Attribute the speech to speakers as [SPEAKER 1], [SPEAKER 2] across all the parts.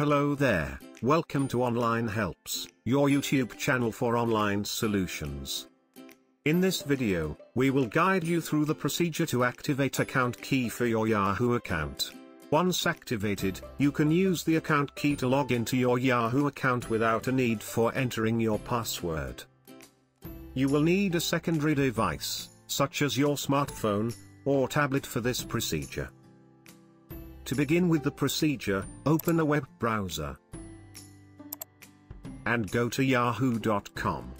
[SPEAKER 1] Hello there, welcome to Online Helps, your YouTube channel for online solutions. In this video, we will guide you through the procedure to activate account key for your Yahoo account. Once activated, you can use the account key to log into your Yahoo account without a need for entering your password. You will need a secondary device, such as your smartphone, or tablet for this procedure. To begin with the procedure, open a web browser and go to yahoo.com.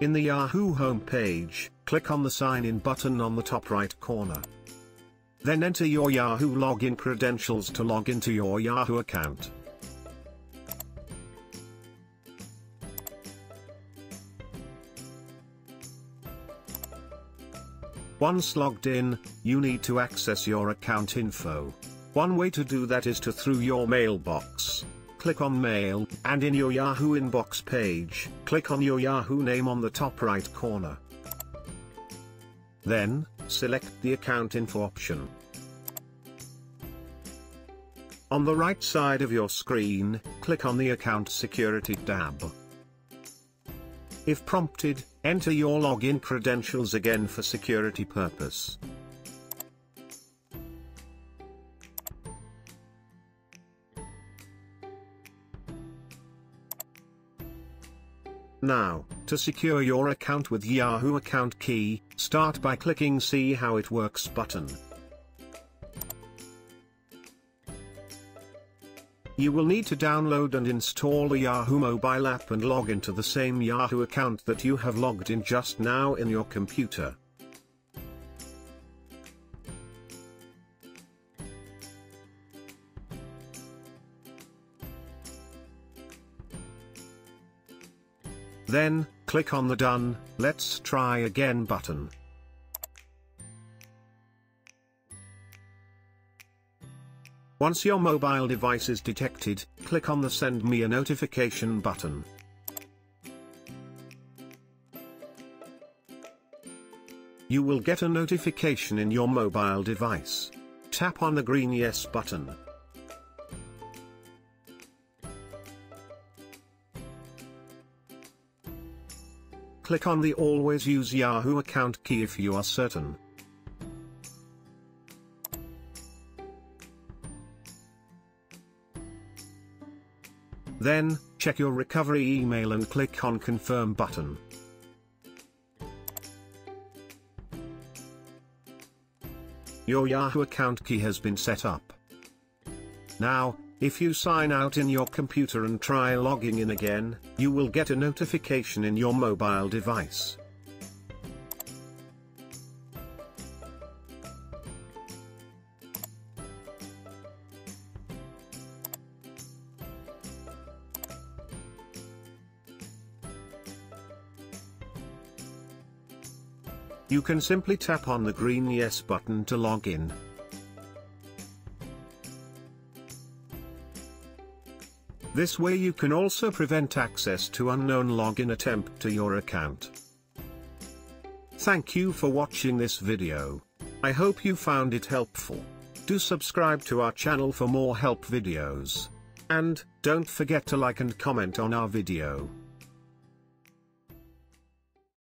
[SPEAKER 1] In the Yahoo homepage, click on the sign in button on the top right corner. Then enter your Yahoo login credentials to log into your Yahoo account. Once logged in, you need to access your account info. One way to do that is to through your mailbox. Click on Mail, and in your Yahoo inbox page, click on your Yahoo name on the top right corner. Then, select the Account Info option. On the right side of your screen, click on the Account Security tab. If prompted, enter your login credentials again for security purpose. Now, to secure your account with Yahoo account key, start by clicking see how it works button. You will need to download and install the Yahoo mobile app and log into the same Yahoo account that you have logged in just now in your computer. Then, click on the Done, Let's Try Again button. Once your mobile device is detected, click on the Send Me a Notification button. You will get a notification in your mobile device. Tap on the green Yes button. Click on the Always Use Yahoo account key if you are certain. Then, check your recovery email and click on Confirm button. Your Yahoo account key has been set up. Now, if you sign out in your computer and try logging in again, you will get a notification in your mobile device. You can simply tap on the green Yes button to log in. This way you can also prevent access to unknown login attempt to your account. Thank you for watching this video. I hope you found it helpful. Do subscribe to our channel for more help videos. And, don't forget to like and comment on our video.